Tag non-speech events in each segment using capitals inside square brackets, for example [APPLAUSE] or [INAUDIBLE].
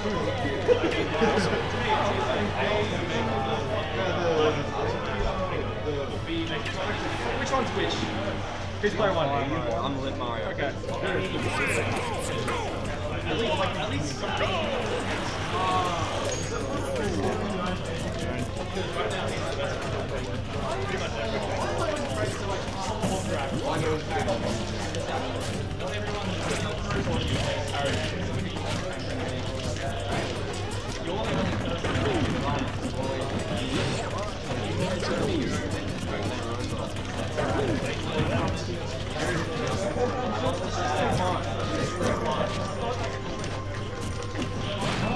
Which one's which? Who's player one? I'm Lit Mario. Okay. At least, like, at least something.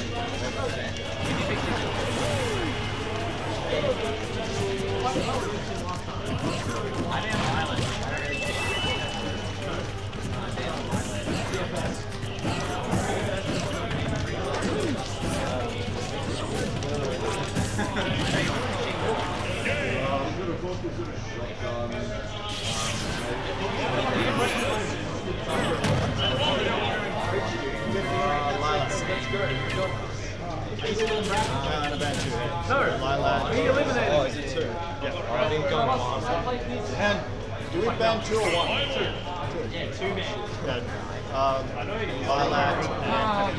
Do it. No. He eliminated. Oh, is it two? Yeah. I didn't go on And do we ban two or one? Two. Yeah, two men. Yeah. Um, Lylat and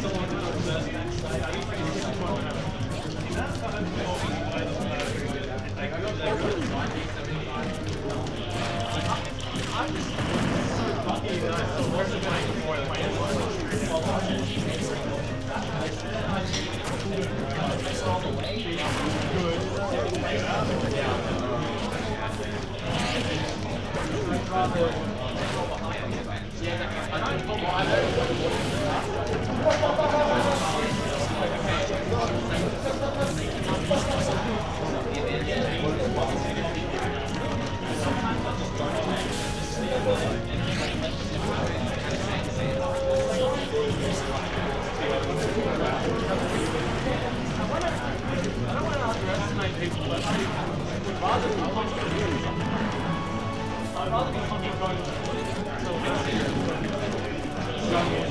matchup knowledge. Try.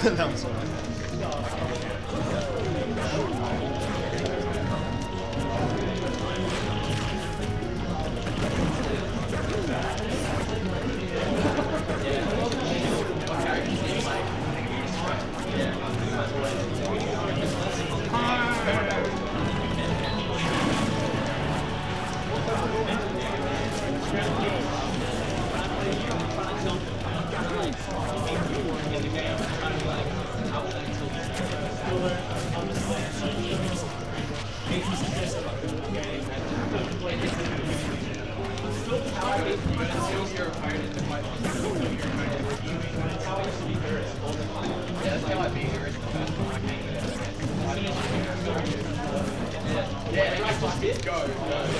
[LAUGHS] that was. I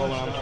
Oh